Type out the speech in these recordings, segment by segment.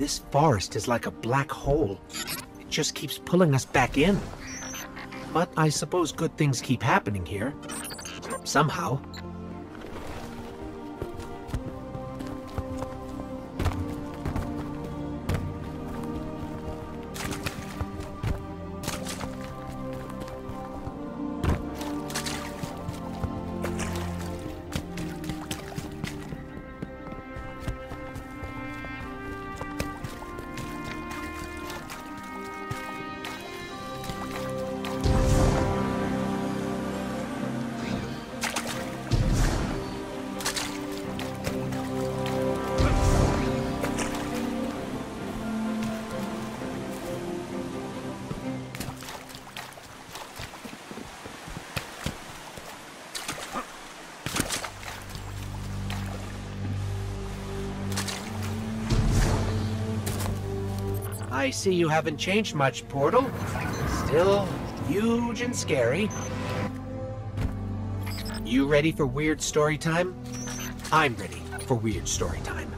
This forest is like a black hole. It just keeps pulling us back in. But I suppose good things keep happening here. Somehow. I see you haven't changed much, Portal. Still huge and scary. You ready for weird story time? I'm ready for weird story time.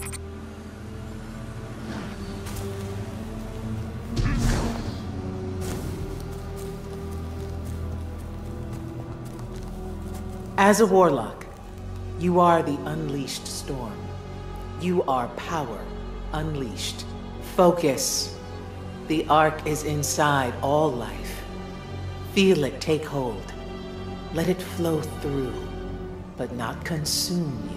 As a warlock, you are the unleashed storm. You are power unleashed. Focus. The arc is inside all life. Feel it take hold. Let it flow through, but not consume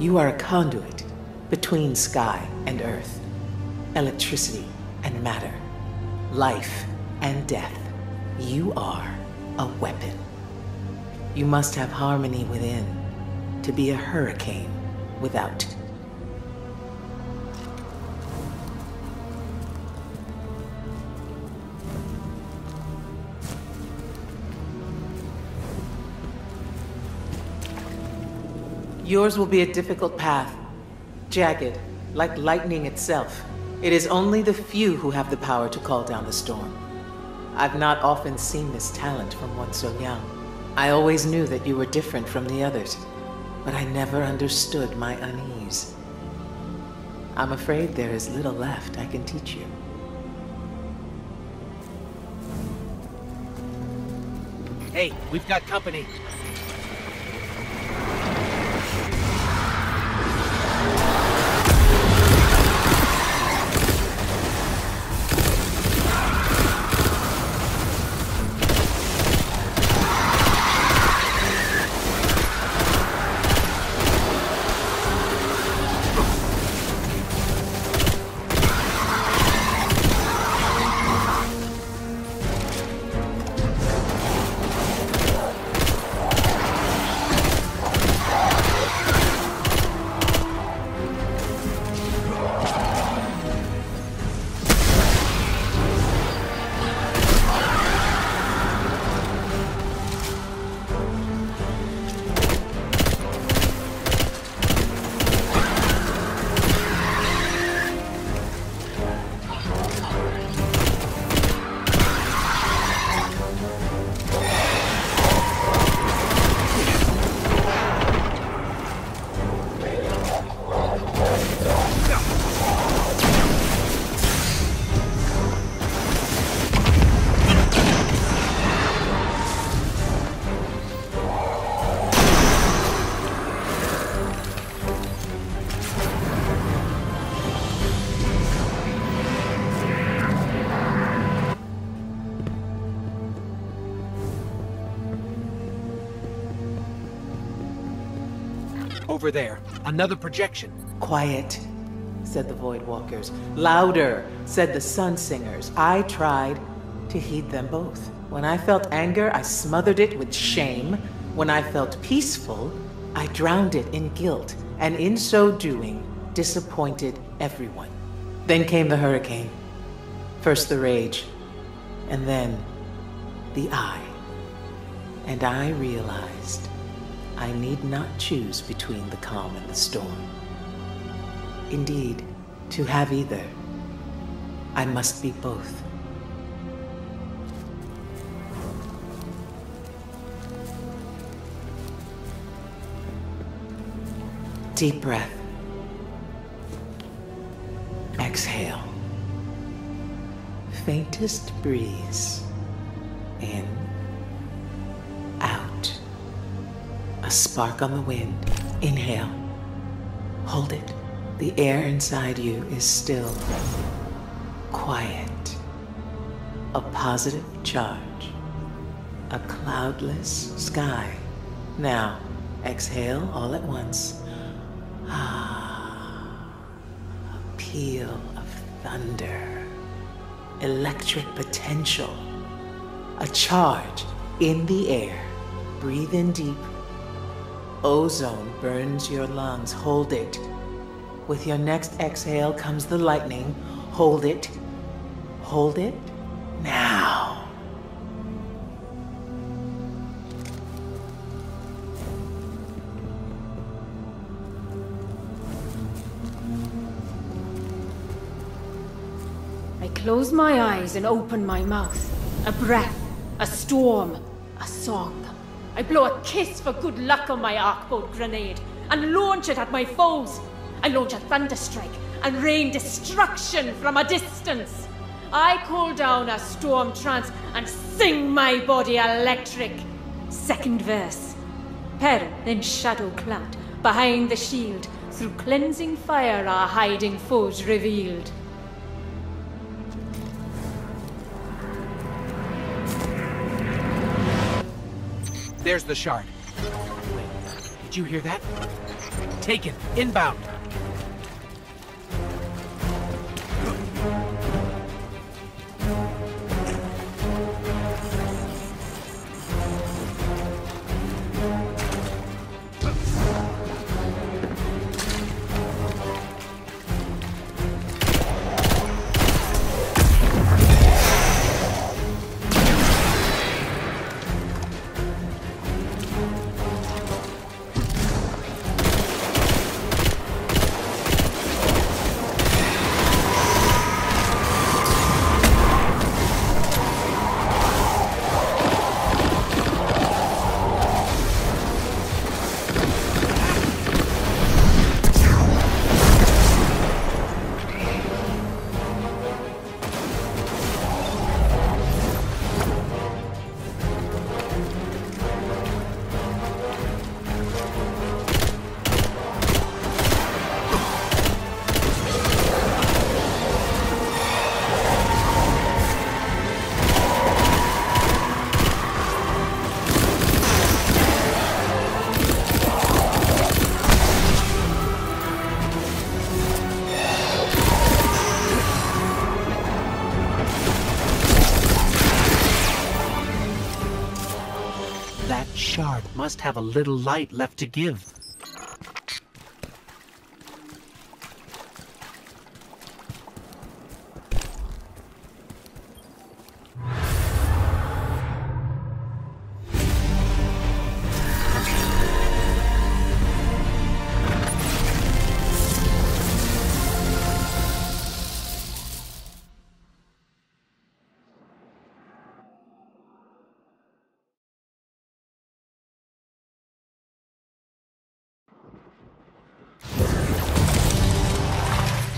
you. You are a conduit between sky and earth, electricity and matter, life and death. You are a weapon. You must have harmony within to be a hurricane without. Yours will be a difficult path, jagged, like lightning itself. It is only the few who have the power to call down the storm. I've not often seen this talent from one so young. I always knew that you were different from the others, but I never understood my unease. I'm afraid there is little left I can teach you. Hey, we've got company. Over there, another projection. Quiet, said the Void Walkers. Louder, said the Sun Singers. I tried to heed them both. When I felt anger, I smothered it with shame. When I felt peaceful, I drowned it in guilt, and in so doing, disappointed everyone. Then came the hurricane. First the rage, and then the eye. And I realized I need not choose between the calm and the storm. Indeed, to have either, I must be both. Deep breath. Exhale. Faintest breeze. In. Spark on the wind. Inhale. Hold it. The air inside you is still quiet. A positive charge. A cloudless sky. Now, exhale all at once. Ah, a peal of thunder. Electric potential. A charge in the air. Breathe in deep. Ozone burns your lungs. Hold it. With your next exhale comes the lightning. Hold it. Hold it. Now. I close my eyes and open my mouth. A breath, a storm, a song. I blow a kiss for good luck on my arcbolt grenade and launch it at my foes. I launch a thunderstrike and rain destruction from a distance. I call down a storm trance and sing my body electric. Second verse. Peril in shadow clad, behind the shield, through cleansing fire our hiding foes revealed. There's the shard. Did you hear that? Taken. Inbound. Must have a little light left to give.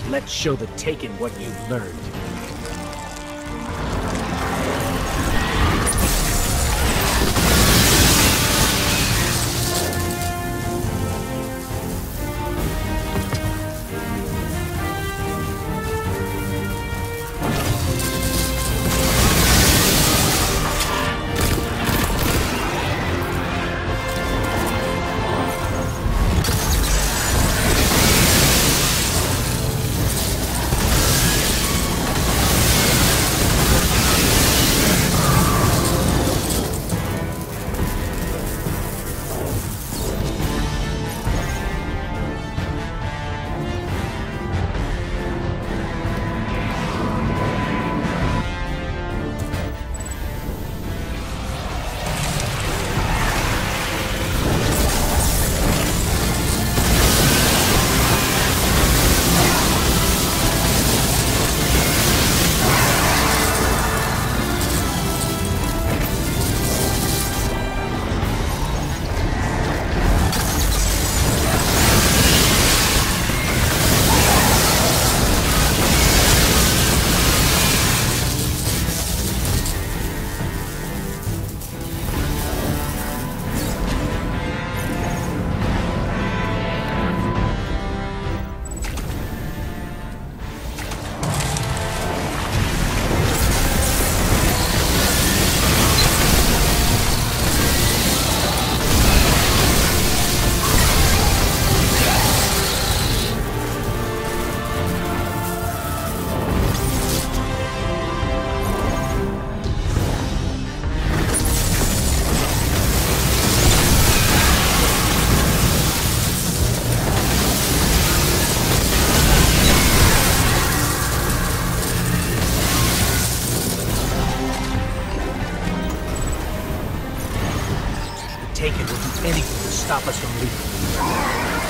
Let's show the Taken what you've learned. take it will do anything to stop us from leaving.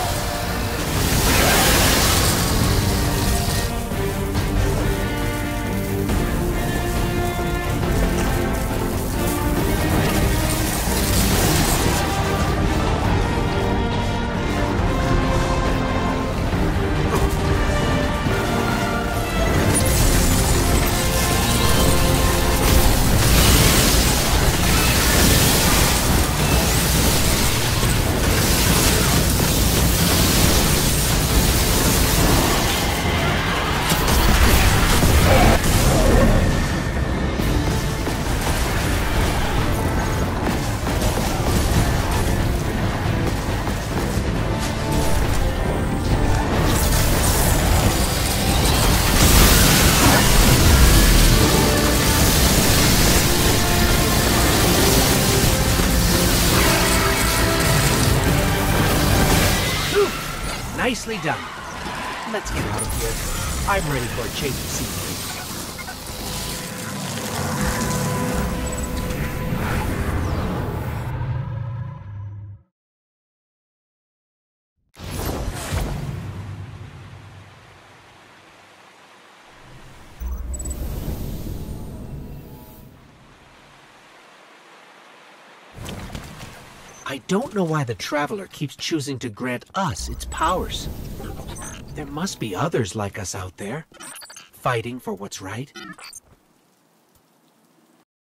Nicely done. Let's get out of here. I'm ready for a change of scenery. I don't know why the Traveler keeps choosing to grant us its powers. There must be others like us out there, fighting for what's right.